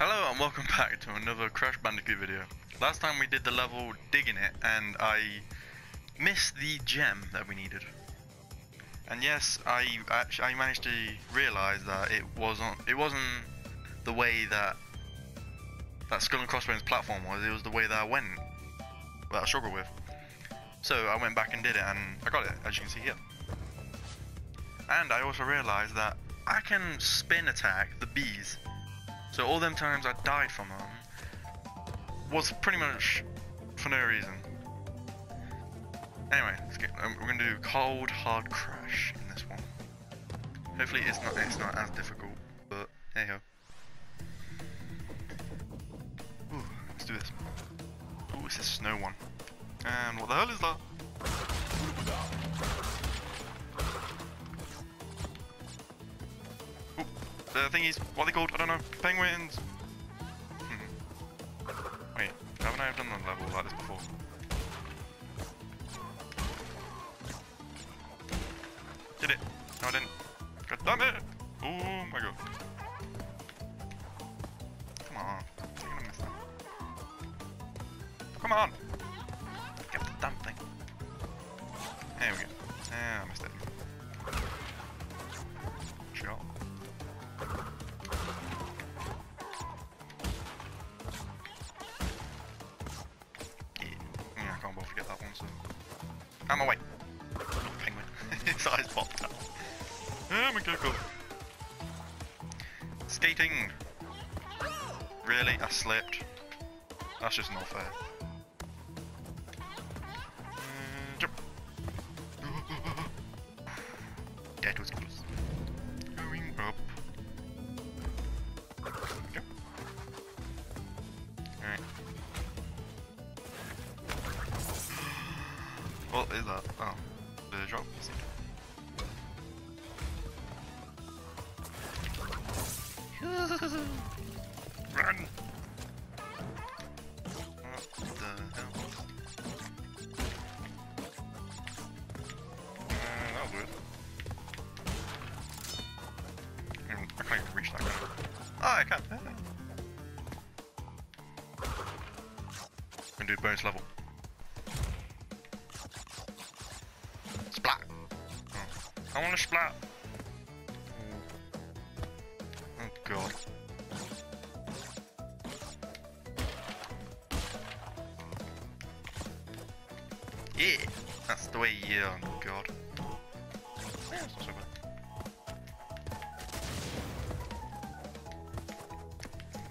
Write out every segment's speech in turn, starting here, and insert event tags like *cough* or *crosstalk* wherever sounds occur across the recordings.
Hello and welcome *laughs* back to another Crash Bandicoot video. Last time we did the level digging it and I missed the gem that we needed. And yes, I actually I managed to realise that it wasn't it wasn't the way that that Skull and Crossbones platform was, it was the way that I went that I struggled with. So I went back and did it and I got it, as you can see here. And I also realised that I can spin attack the bees. So all them times I died from them was pretty much for no reason. Anyway, get, um, we're gonna do cold hard crash in this one. Hopefully it's not it's not as difficult, but hey ho. Ooh, let's do this. Ooh, it's a snow one. And what the hell is that? The thingies, what are they called? I don't know. Penguins. Hmm. Wait, haven't I done a level like this before? Did it? No, I didn't. God damn it! Oh my god. Out my way! Penguin. *laughs* His eyes popped. Oh my god, go. Skating! Really? I slipped. That's just not fair. *laughs* Ah, I can. Gonna do bonus level. I want to splat! Oh god. Yeah! That's the way you, oh god. Yeah, it's not so bad.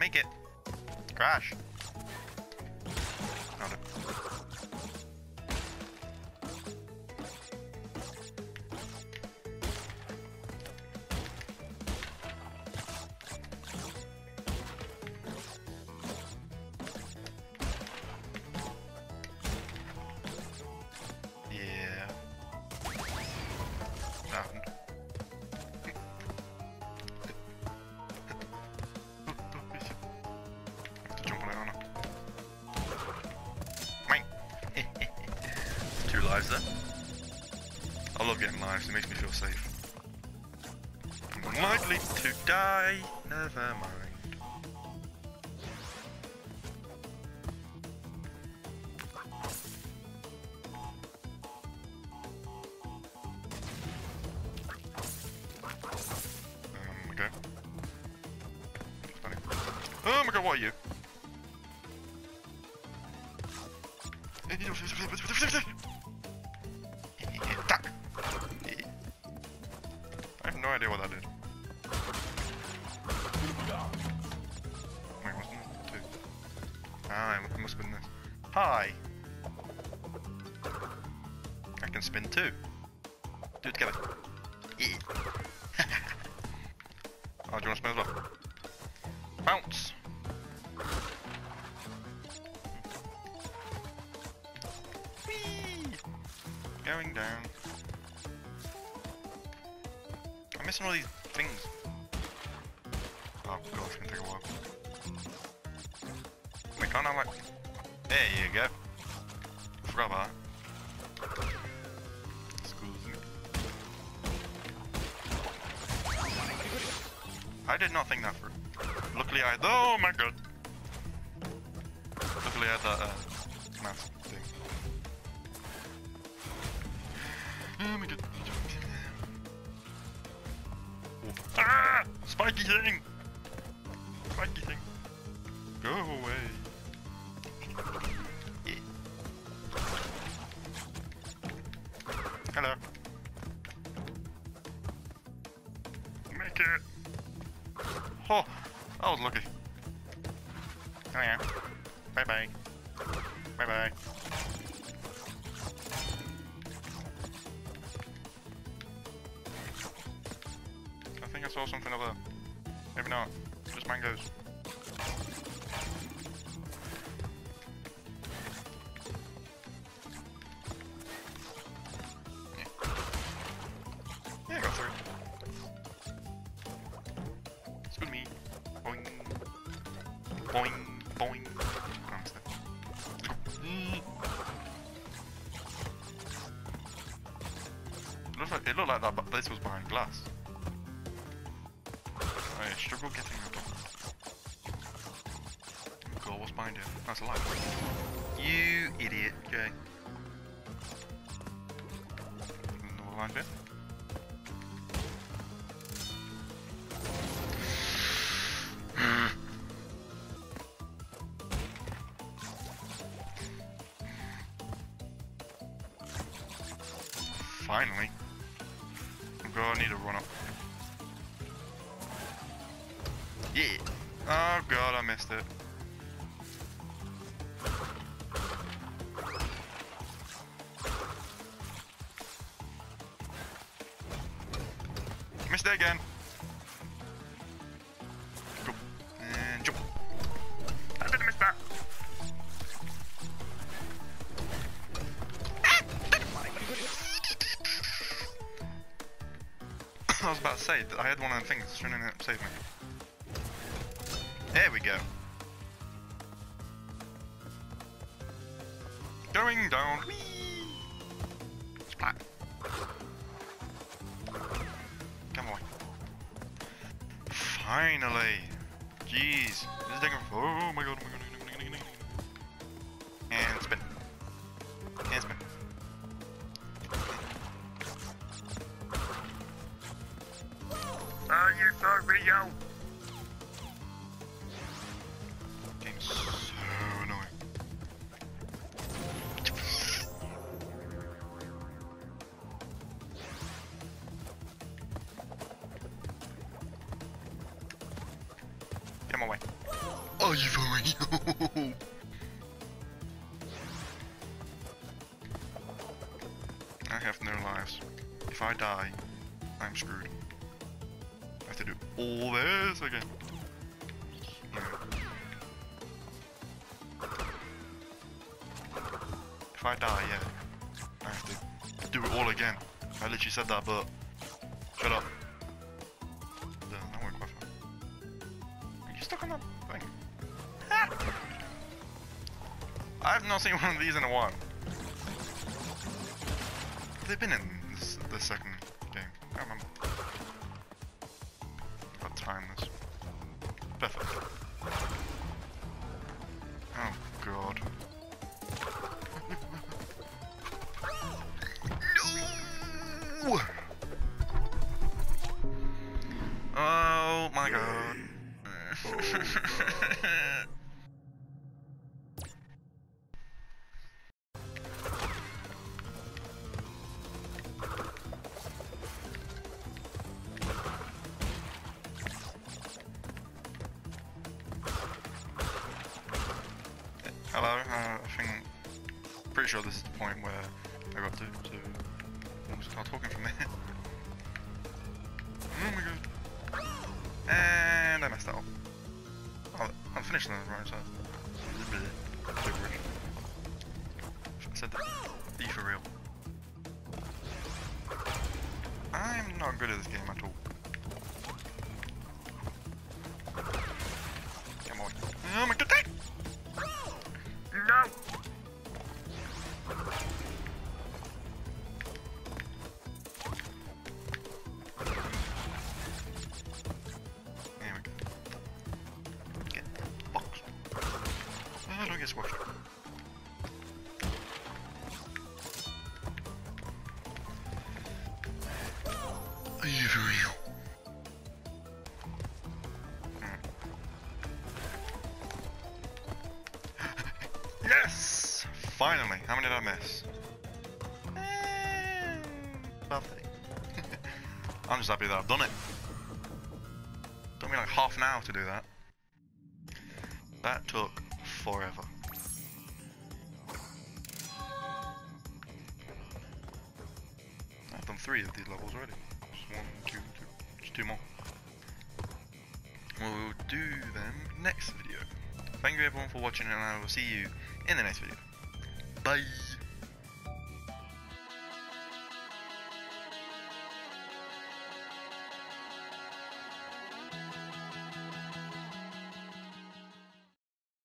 Make it! Crash! Got it. Love getting lives, it makes me feel safe. I'm likely to die, never mind. Um, okay. Oh my god, what are you? Ah, it must been this. Hi! I can spin too. Do it together. Yeah. *laughs* oh, do you want to spin as well? Bounce! Whee! Going down. I'm missing all these things. Oh gosh, it's gonna take a while don't know. There you go. Forgot about that. Excuse me. I did not think that through. Luckily I. Oh my god! Luckily I had that, uh, mask thing. Oh my god. Ah! Spiky thing! Spiky thing. Go away. Hello. Make it. Oh, I was lucky. Oh yeah. Bye bye. Bye bye. I think I saw something over there. Maybe not. Just mangoes. Like, it looked like that but this was behind glass. I struggle getting up. Oh god, what's behind it? That's a light. You idiot. Okay. Another light bit. *sighs* Finally. I'm need to run up. Yeah. Oh god, I missed it. Missed it again. I was about to say, I had one of the things running up save me. There we go. Going down. Whee! Splat. Come on. Finally. Jeez. This is taking. Oh my god. Oh my god. *laughs* you for? Game's so annoying. Get my way. Are you for? I have no lives. If I die, I'm screwed. This again. If I die, yeah, I have to do it all again. I literally said that, but shut up. That went quite far. Are you stuck on that thing? I've not seen one of these in a while. They've been in this, the second *laughs* Hello, uh, I think, pretty sure this is the point where I got to, so we'll start talking from there. *laughs* Oh my god. And I messed up. Side. I said that. For real. I'm not good at this game at all. *laughs* Yes! Finally! How many did I miss? Eh, *laughs* I'm just happy that I've done it. Took me like half an hour to do that. That took forever. Three of these levels already. Just one, two, two, just two more. We'll do them next video. Thank you everyone for watching and I will see you in the next video. Bye!